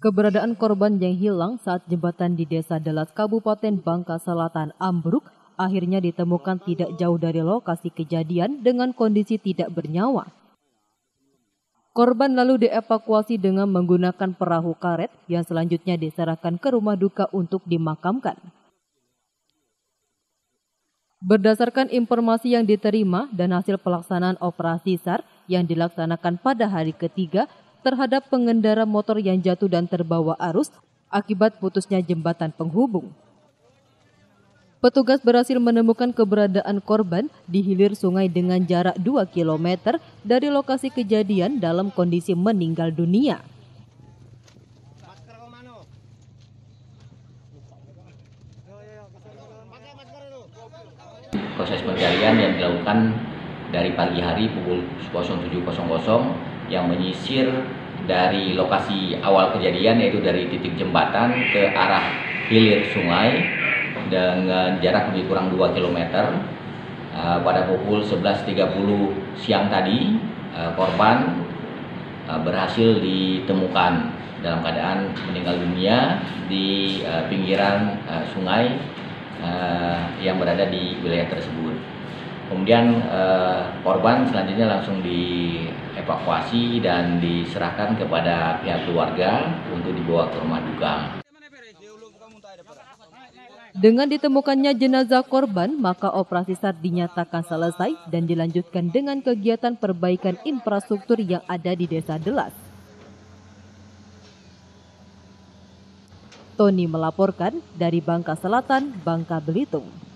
Keberadaan korban yang hilang saat jembatan di Desa Delas Kabupaten Bangka Selatan ambruk akhirnya ditemukan tidak jauh dari lokasi kejadian dengan kondisi tidak bernyawa. Korban lalu dievakuasi dengan menggunakan perahu karet yang selanjutnya diserahkan ke rumah duka untuk dimakamkan. Berdasarkan informasi yang diterima dan hasil pelaksanaan operasi SAR yang dilaksanakan pada hari ketiga, terhadap pengendara motor yang jatuh dan terbawa arus akibat putusnya jembatan penghubung. Petugas berhasil menemukan keberadaan korban di hilir sungai dengan jarak 2 km dari lokasi kejadian dalam kondisi meninggal dunia. Proses pencarian yang dilakukan dari pagi hari pukul 07.00 yang menyisir dari lokasi awal kejadian yaitu dari titik jembatan ke arah hilir sungai dengan jarak lebih kurang 2 km uh, pada pukul 11.30 siang tadi uh, korban uh, berhasil ditemukan dalam keadaan meninggal dunia di pinggiran sungai yang berada di wilayah tersebut. Kemudian eh, korban selanjutnya langsung dievakuasi dan diserahkan kepada pihak keluarga untuk dibawa ke rumah duka. Dengan ditemukannya jenazah korban, maka operasi SAR dinyatakan selesai dan dilanjutkan dengan kegiatan perbaikan infrastruktur yang ada di Desa Delas. Tony melaporkan dari Bangka Selatan, Bangka Belitung.